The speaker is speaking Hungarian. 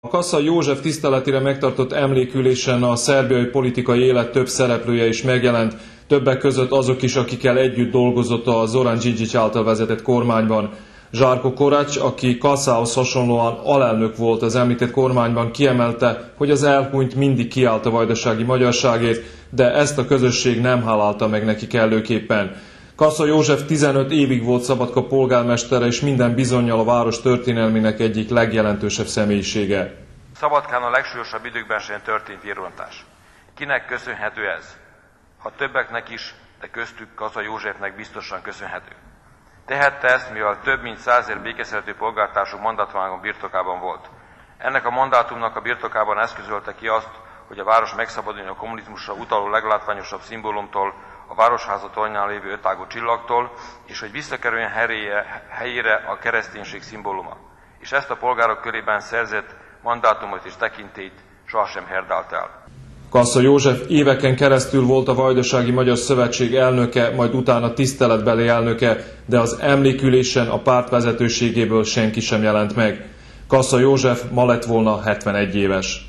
A Kassa József tiszteletére megtartott emlékülésen a szerbiai politikai élet több szereplője is megjelent, többek között azok is, akikkel együtt dolgozott a Zoran Dzsidzsics által vezetett kormányban. Zsárko Korács, aki Kasszához hasonlóan alelnök volt az említett kormányban, kiemelte, hogy az elhunyt mindig kiállt a vajdasági magyarságért, de ezt a közösség nem hálálta meg neki kellőképpen. Kassa József 15 évig volt Szabadka polgármestere, és minden bizonyal a város történelmének egyik legjelentősebb személyisége. Szabadkán a legsúlyosabb időkben sem történt vérontás. Kinek köszönhető ez? Ha többeknek is, de köztük Kassa Józsefnek biztosan köszönhető. Tehette ezt, mivel több mint százér békeszerető polgártársuk mandátumágon birtokában volt. Ennek a mandátumnak a birtokában eszközölte ki azt, hogy a város megszabaduljon a kommunizmusra utaló leglátványosabb szimbólumtól, a Városháza tornyán lévő ötágú csillagtól, és hogy visszakerüljön helyére, helyére a kereszténység szimbóluma. És ezt a polgárok körében szerzett mandátumot és tekintélyt sohasem herdált el. Kassa József éveken keresztül volt a Vajdasági Magyar Szövetség elnöke, majd utána tiszteletbeli elnöke, de az emlékülésen a párt vezetőségéből senki sem jelent meg. Kassa József ma lett volna 71 éves.